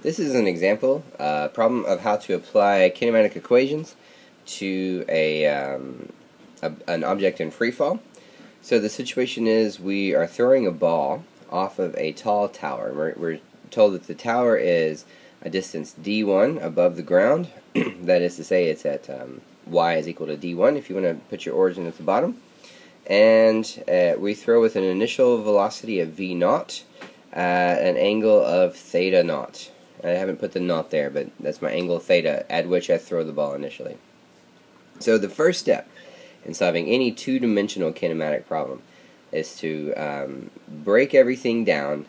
This is an example uh, problem of how to apply kinematic equations to a, um, a, an object in free fall. So the situation is we are throwing a ball off of a tall tower. We're, we're told that the tower is a distance d1 above the ground. that is to say it's at um, y is equal to d1 if you want to put your origin at the bottom. And uh, we throw with an initial velocity of v naught at an angle of theta naught. I haven't put the naught there, but that's my angle theta at which I throw the ball initially. So the first step in solving any two-dimensional kinematic problem is to um, break everything down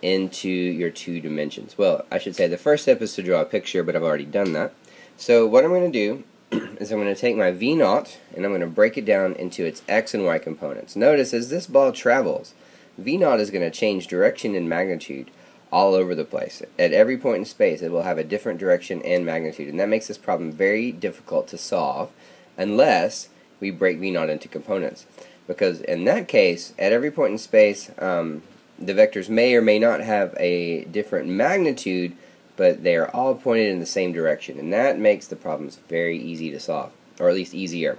into your two dimensions. Well, I should say the first step is to draw a picture, but I've already done that. So what I'm going to do is I'm going to take my V naught and I'm going to break it down into its X and Y components. Notice as this ball travels, V naught is going to change direction and magnitude all over the place. At every point in space, it will have a different direction and magnitude, and that makes this problem very difficult to solve unless we break V naught into components. Because in that case, at every point in space, um, the vectors may or may not have a different magnitude, but they are all pointed in the same direction, and that makes the problems very easy to solve, or at least easier.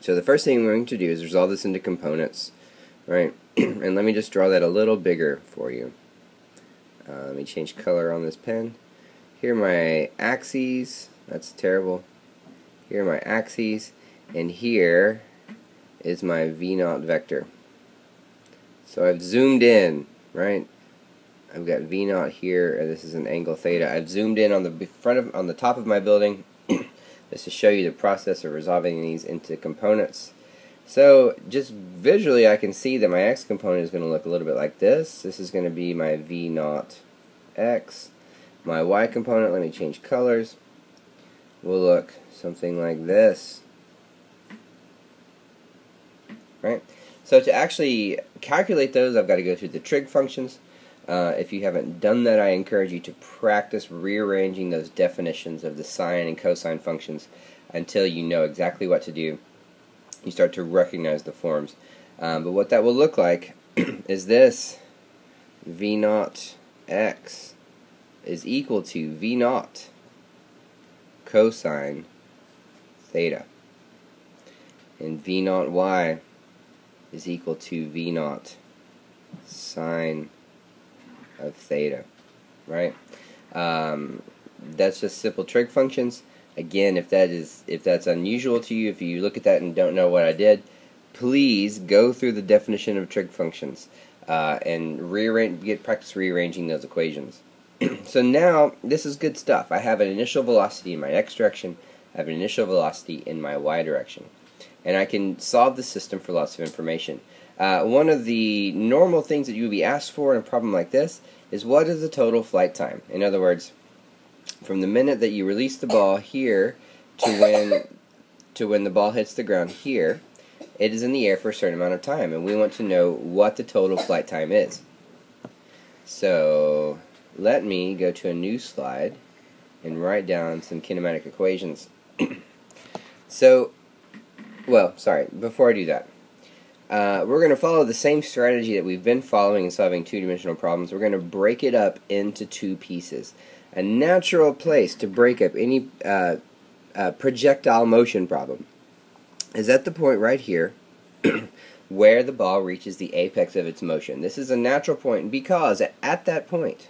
So the first thing we're going to do is resolve this into components, right? and let me just draw that a little bigger for you. Uh, let me change color on this pen. Here are my axes. That's terrible. Here are my axes. And here is my V naught vector. So I've zoomed in, right? I've got V naught here, and this is an angle theta. I've zoomed in on the front of on the top of my building just to show you the process of resolving these into components. So just visually I can see that my x component is going to look a little bit like this. This is going to be my v naught x. My y component, let me change colors, will look something like this. Right? So to actually calculate those, I've got to go through the trig functions. Uh, if you haven't done that, I encourage you to practice rearranging those definitions of the sine and cosine functions until you know exactly what to do you start to recognize the forms. Um, but what that will look like is this V naught x is equal to V naught cosine theta. And V naught y is equal to V naught sine of theta. Right? Um, that's just simple trig functions. Again, if that is if that's unusual to you, if you look at that and don't know what I did, please go through the definition of trig functions uh, and rearrange get practice rearranging those equations. so now this is good stuff. I have an initial velocity in my x direction. I have an initial velocity in my y direction, and I can solve the system for lots of information. Uh, one of the normal things that you would be asked for in a problem like this is what is the total flight time? In other words, from the minute that you release the ball here to when to when the ball hits the ground here, it is in the air for a certain amount of time, and we want to know what the total flight time is. So let me go to a new slide and write down some kinematic equations. so, well, sorry, before I do that, uh, we're going to follow the same strategy that we've been following in solving two-dimensional problems. We're going to break it up into two pieces a natural place to break up any uh, uh, projectile motion problem is at the point right here where the ball reaches the apex of its motion. This is a natural point because at that point,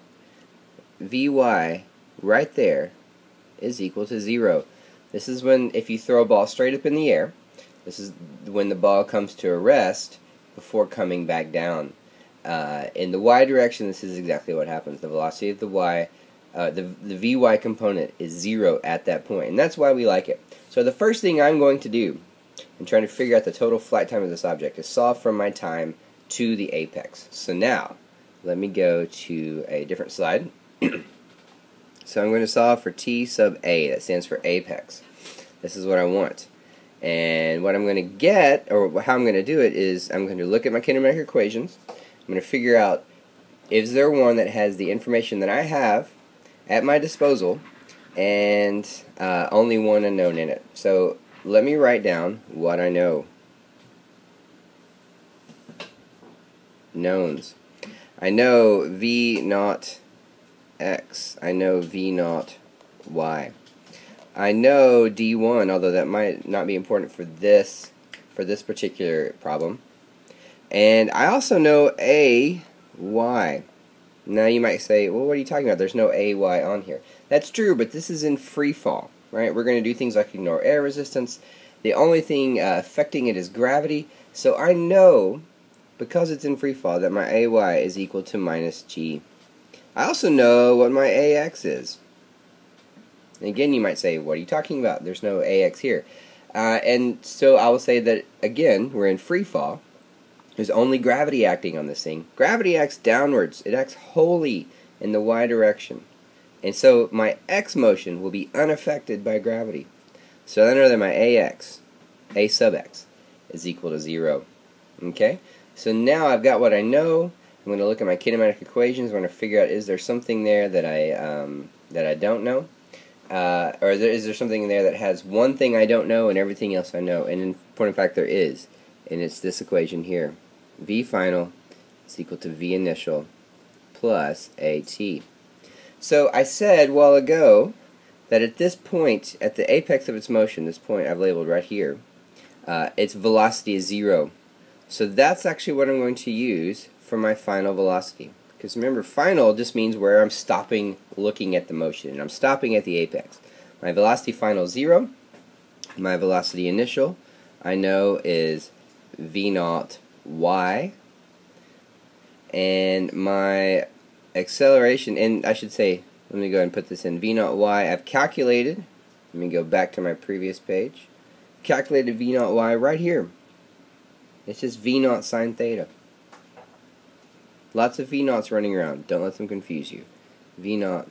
Vy right there is equal to zero. This is when, if you throw a ball straight up in the air, this is when the ball comes to a rest before coming back down. Uh, in the y direction, this is exactly what happens. The velocity of the y uh, the, the Vy component is zero at that point, and that's why we like it. So the first thing I'm going to do in trying to figure out the total flight time of this object is solve from my time to the apex. So now, let me go to a different slide. so I'm going to solve for t sub a, that stands for apex. This is what I want. And what I'm going to get, or how I'm going to do it, is I'm going to look at my kinematic equations. I'm going to figure out, is there one that has the information that I have at my disposal and uh, only one unknown in it. So let me write down what I know. Knowns. I know V naught x. I know v naught y. I know d1, although that might not be important for this for this particular problem. And I also know a y. Now you might say, well, what are you talking about? There's no AY on here. That's true, but this is in free fall, right? We're going to do things like ignore air resistance. The only thing uh, affecting it is gravity. So I know, because it's in free fall, that my AY is equal to minus G. I also know what my AX is. And again, you might say, what are you talking about? There's no AX here. Uh, and so I will say that, again, we're in free fall. There's only gravity acting on this thing. Gravity acts downwards. It acts wholly in the y direction. And so my x motion will be unaffected by gravity. So I know my ax, a sub x, is equal to 0. Okay? So now I've got what I know. I'm going to look at my kinematic equations. I'm going to figure out is there something there that I, um, that I don't know? Uh, or is there, is there something in there that has one thing I don't know and everything else I know? And in point of fact, there is. And it's this equation here. V final is equal to V initial plus AT. So I said a while ago that at this point, at the apex of its motion, this point I've labeled right here, uh, its velocity is zero. So that's actually what I'm going to use for my final velocity. Because remember, final just means where I'm stopping looking at the motion, and I'm stopping at the apex. My velocity final is zero. My velocity initial, I know, is v naught y and my acceleration and I should say let me go ahead and put this in v naught y I've calculated let me go back to my previous page calculated v naught y right here it's just v naught sine theta lots of v naughts running around don't let them confuse you v naught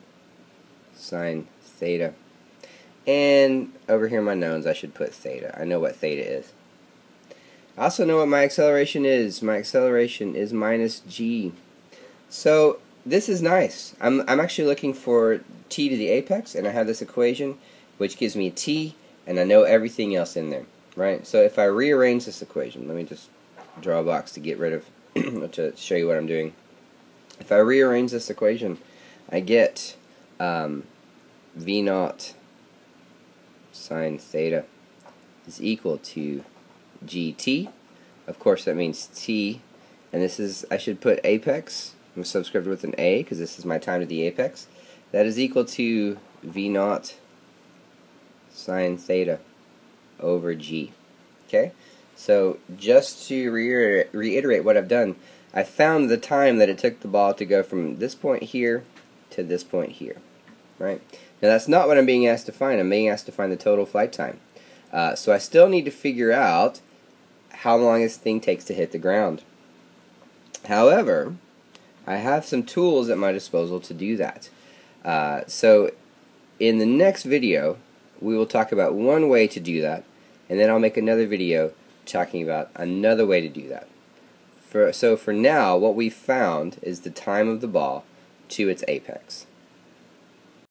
sine theta and over here my knowns, I should put theta I know what theta is I also know what my acceleration is. My acceleration is minus g. So this is nice. I'm, I'm actually looking for t to the apex, and I have this equation, which gives me t, and I know everything else in there, right? So if I rearrange this equation, let me just draw a box to get rid of, to show you what I'm doing. If I rearrange this equation, I get um, v naught sine theta is equal to gt. Of course, that means t. And this is, I should put apex. I'm subscribed with an a because this is my time to the apex. That is equal to v naught sine theta over g. Okay? So just to reiterate, what I've done, I found the time that it took the ball to go from this point here to this point here. Right? Now that's not what I'm being asked to find. I'm being asked to find the total flight time. Uh, so I still need to figure out how long this thing takes to hit the ground. However, I have some tools at my disposal to do that. Uh, so in the next video, we will talk about one way to do that, and then I'll make another video talking about another way to do that. For, so for now, what we found is the time of the ball to its apex.